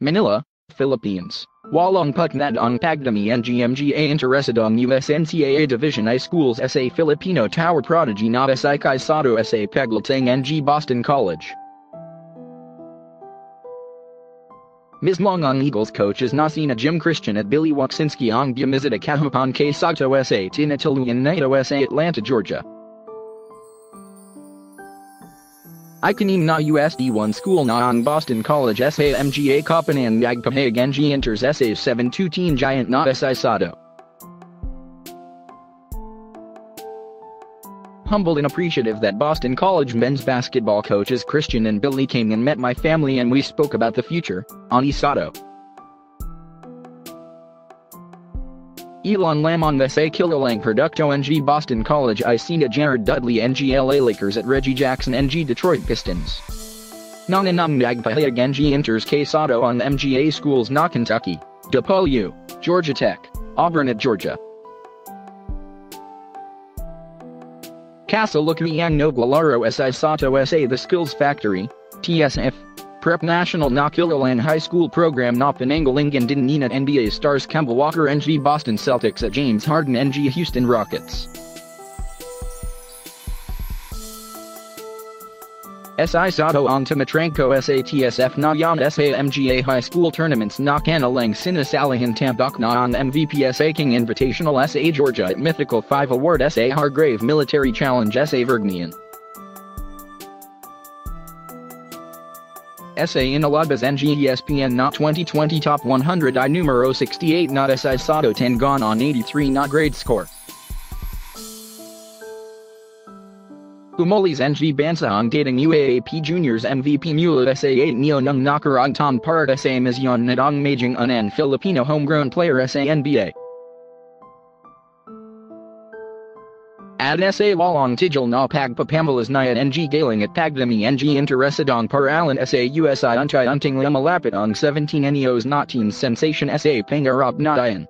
Manila, Philippines. Walong Putnad ang Pagdami NGMGA interested on US NCAA Division I Schools SA Filipino Tower Prodigy na SA Kai Sotto SA Peglatang NG Boston College. Ms. Long ang Eagles coach is Nasina Jim Christian at Billy Wuczynski ang Bumizita Kahupan K Sotto SA Tinataluyan Nato SA Atlanta, Georgia. Ikanim na USD1 school na ang Boston College SA MGA Kapanan Yagpahag NG enters SA 7-2 teen giant na SA Sotto. Humbled and appreciative that Boston College men's basketball coaches Christian and Billy came and met my family and we spoke about the future, on Isato. Elon Lam on Lamon SA Kilolang Producto NG Boston College Isina Jared Dudley NG LA Lakers at Reggie Jackson NG Detroit Pistons. Nananam Nagpahayag NG enters Quesado on MGA schools na Kentucky, DePaul Georgia Tech, Auburn at Georgia. Casa Lukuyang no Glalaro SI Sotto SA The Skills Factory, TSF, Prep National Nakilalan High School Program na Pinangalingan Dinina NBA Stars Kemba Walker NG Boston Celtics at James Harden NG Houston Rockets. SI Sotto on SATSF na yon SA MGA High School Tournaments na Kanalang Sinasalahan Tambak na on MVP SA King Invitational SA Georgia at Mythical 5 Award SA Hargrave Military Challenge SA Vergnian. SA in Alabas NG ESPN not 2020 Top 100 I numero 68 not SI Sotto 10 gone on 83 not grade score. Umoli's NG Bansahang dating UAAP Juniors MVP Mula SA8 Neo Nung Nakarang Tom Part SA Mizyon Nadong Majing Unan Filipino homegrown player SA NBA. Ad SA Walong Tijal na Pagpapamalas Nayat NG Galing at Pagdami NG Interesadong Paralan SA USI Untai Unting Lamalapit on 17 Neos Team Sensation SA Pangarap Nadayan.